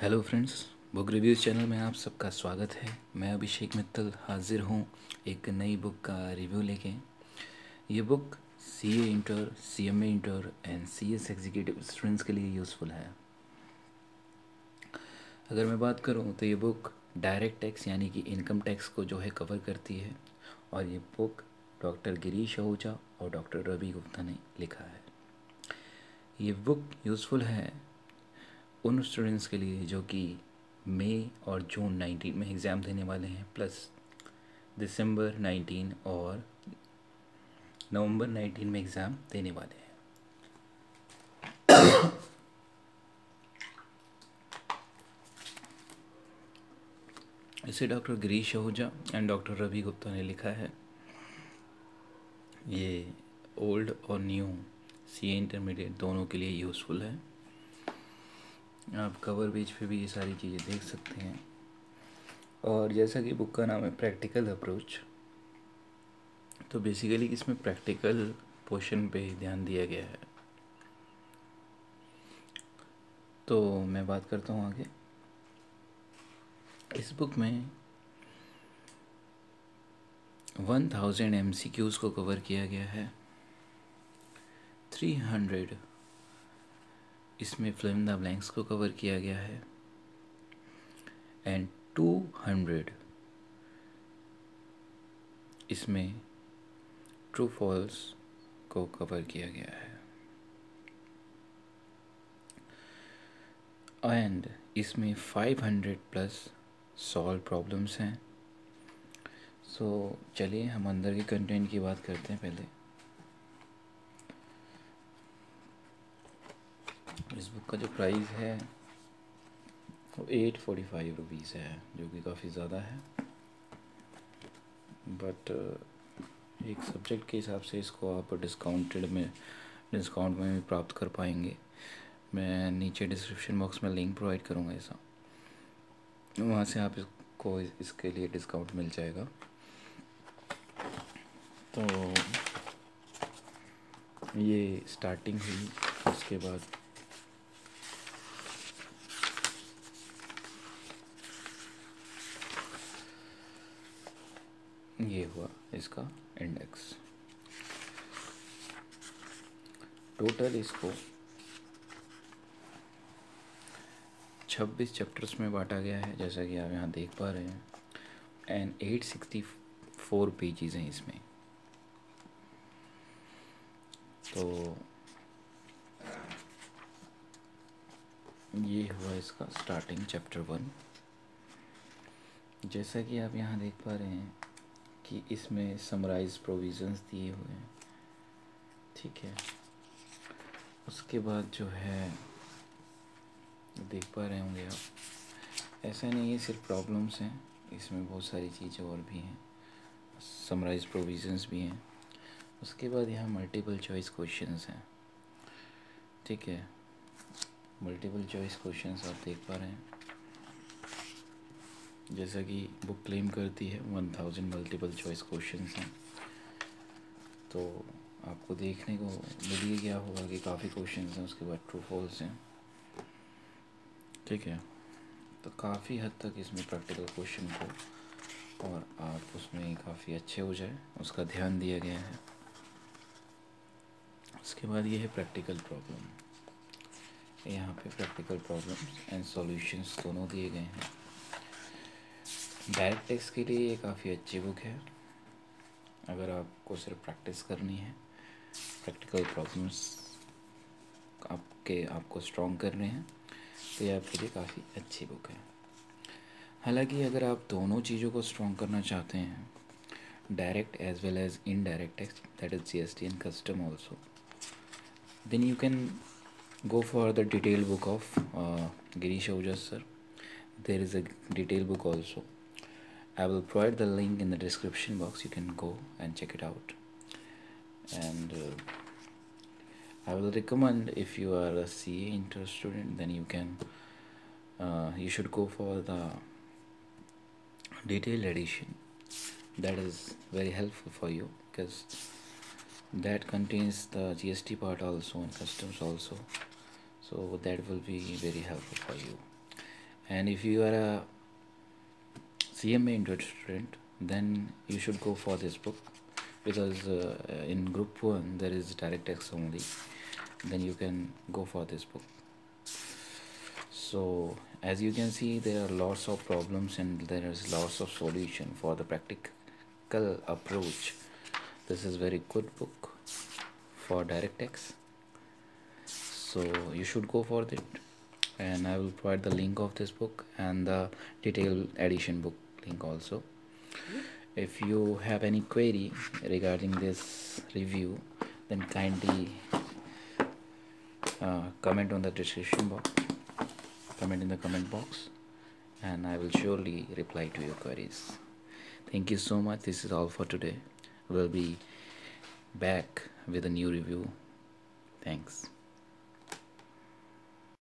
Hello friends, book reviews channel में आप सबका स्वागत है। मैं अभिषेक मित्तल हाजिर हूँ एक नई बुक का रिव्यू लेके। ये book C A inter C M A inter and C S executive students के लिए यूज़फुल है। अगर मैं बात करूँ तो ये बुक डायरेक्ट टैक्स यानी कि इनकम टैक्स को जो है कवर करती है और ये बुक डॉक्टर गिरीश आहूजा और डॉक्टर रवि गुप्ता ने लिखा है। ये बुक यूज़फुल है उन स्टूडेंट्स के लिए जो कि मई और जून 19 में एग्ज़ाम देने वाले हैं प्लस दिसंबर 19 और नवंबर 19 में एग्ज़ाम देने वाले हैं। इसे doctor Girish Ahuja and doctor Ravi Gupta ने लिखा है। ये ओल्ड और न्यू सी इंटरमीडिएट दोनों के लिए यूज़फुल है। आप कवर पेज पे भी ये सारी चीज़ें देख सकते हैं। और जैसा कि बुक का नाम है प्रैक्टिकल अप्रोच तो बेसिकली इसमें प्रैक्टिकल पोर्शन पे ध्यान दिया गया है। तो मैं बात करता हूँ आगे। इस बुक में one thousand M C Qs को कवर किया गया है। थ्री हंड्रेड इसमें फ़िल्म द ब्लैंक्स को कवर किया गया है। एंड टू हंड्रेड इसमें ट्रू फॉल्स को कवर किया गया है। एंड इसमें five hundred plus solve problems हैं। सो so, चलिए हम अंदर के कंटेंट की बात करते हैं पहले। इस बुक का जो प्राइस है, वो एट फोर्टी फाइव रुपीज़ है, जो कि काफ़ी ज़्यादा है। बट एक सब्जेक्ट के हिसाब से इसको आप डिस्काउंटेड में डिस्काउंट में भी प्राप्त कर पाएँगे। मैं नीचे डिस्क्रिप्शन बॉक्स में लिंक प्रोवाइड करूँगा ऐसा। वहाँ से आप इसको, इसके लिए डिस्काउंट मिल जाएगा। तो ये स्टार्टिंग हुई, उसके बाद ये हुआ इसका इंडेक्स टोटल इसको छब्बीस चैप्टर्स में बांटा गया है, जैसा कि आप यहाँ देख पा रहे हैं। And eight sixty four pages हैं इसमें। तो ये हुआ इसका स्टार्टिंग चैप्टर वन जैसा कि आप यहाँ देख पा रहे हैं कि इसमें समराइज प्रोविज़न्स दिए हुए हैं। ठीक है। उसके बाद जो है, देख पा रहे होंगे आप। ऐसा नहीं है, सिर्फ़ प्रॉब्लम्स हैं। इसमें बहुत सारी चीज़ें और भी हैं। समराइज प्रोविज़न्स भी हैं। उसके बाद यहाँ मल्टीपल चॉइस क्वेश्चंस हैं। ठीक है। मल्टीपल चॉइस क्वेश्चंस आप देख पा रहे हैं। जैसा कि बुक क्लेम करती है one thousand multiple choice question हैं। तो आपको देखने को मिलिए क्या होगा कि काफ़ी क्वेश्चन हैं, उसके बाद ट्रू फॉल्स हैं। ठीक है? तो काफ़ी हद तक इसमें प्रैक्टिकल क्वेश्चन को और आप उसमें काफ़ी अच्छे हो जाए, उसका ध्यान दिया गया है। उसके बाद ये है प्रैक्टिकल प्रॉब्लम यहाँ पे प्रैक्टिकल प्रॉब्लम्स एंड सॉल्यूशंस दोनों दिए गए हैं। डायरेक्ट टेक्स्ट के लिए ये काफ़ी अच्छी बुक है अगर आपको सिर्फ़ प्रैक्टिस करनी है प्रैक्टिकल प्रॉब्लम्स आपके आपको स्ट्रॉन्ग करने हैं तो ये आपके लिए काफ़ी अच्छी बुक है हालाँकि अगर आप दोनों चीज़ों को स्ट्रॉन्ग करना चाहते हैं direct as well as indirect tax that is G S T and custom also then you can for the detailed book of uh, Girish Ojas sir. There is a detailed book also. I will provide the link in the description box. You can go and check it out. And uh, I will recommend if you are a CA inter student, then you can uh, you should go for the detailed edition. That is very helpful for you because that contains the GST part also and customs also. So that will be very helpful for you and if you are a CMA intro student then you should go for this book. Because uh, in group 1 there is direct text only. Then you can go for this book. So as you can see there are lots of problems and there is lots of solution for the practical approach. This is very good book for direct text. So you should go for it. And I will provide the link of this book and the detailed edition book link also. If you have any query regarding this review then kindly uh, comment on the description box comment in the comment box and I will surely reply to your queries. Thank you so much. This is all for today. We'll be back with a new review. Thanks